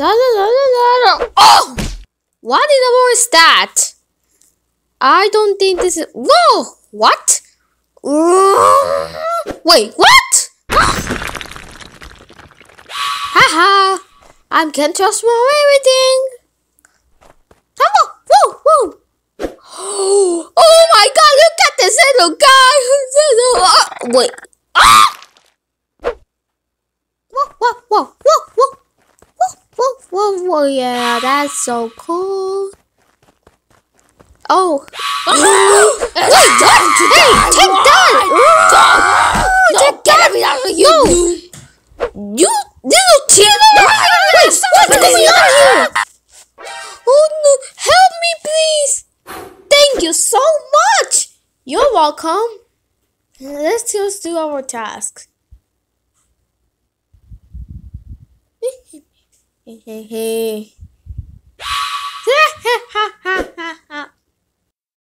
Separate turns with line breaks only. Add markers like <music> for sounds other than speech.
La, la, la, la, la. Oh! What in the world is that? I don't think this is. Whoa! What? <gasps> Wait, what? <gasps> Haha! I can't trust for everything. Oh, whoa, whoa. <gasps> Oh my god, look at this little guy. <laughs> Wait. Ah! Whoa, whoa, whoa. Whoa, whoa, yeah, that's so cool. Oh. Wait, don't, hey, take that!
No,
take that!
you!
No! You little cheater! Wait, what's going on here? Oh no, help me please! Thank you so much! You're welcome. Let's just do our task. Hey, hey, hey.